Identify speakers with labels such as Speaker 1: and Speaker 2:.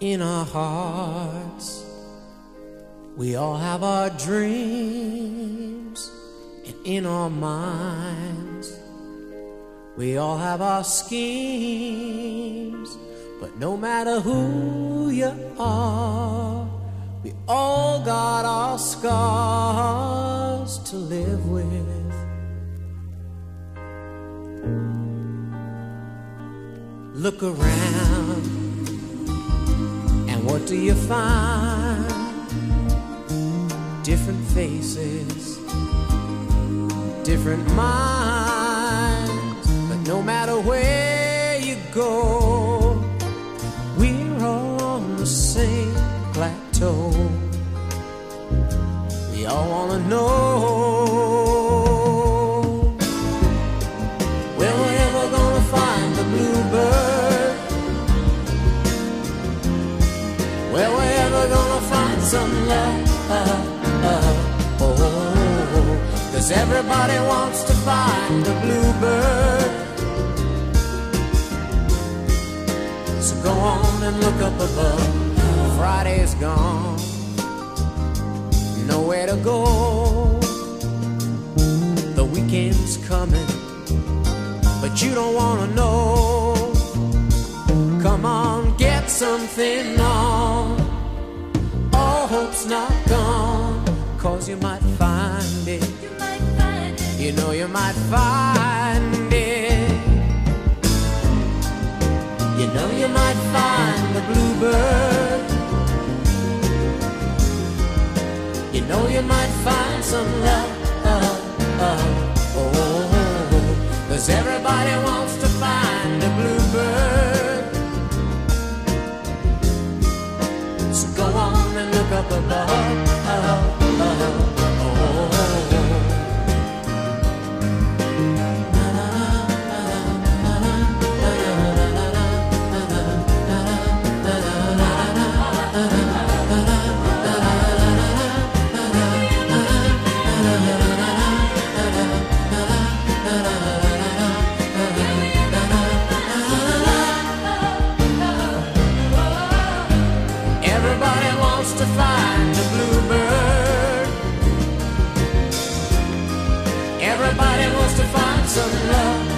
Speaker 1: in our hearts. We all have our dreams and in our minds. We all have our schemes, but no matter who you are, we all got our scars to live with. Look around, what do you find? Different faces, different minds, but no matter where you go, we're all on the same plateau. We all wanna know. Some love? Oh, cause everybody wants to find a bluebird. So go on and look up above. Friday's gone, nowhere to go. The weekend's coming but you don't wanna know. Come on, get something on. Not gone, cause you might find it. You know you might find it. You know you might find the bluebird. You know you might find some love. Oh, cause everybody wants to find up above. To find a bluebird. Everybody wants to find some love.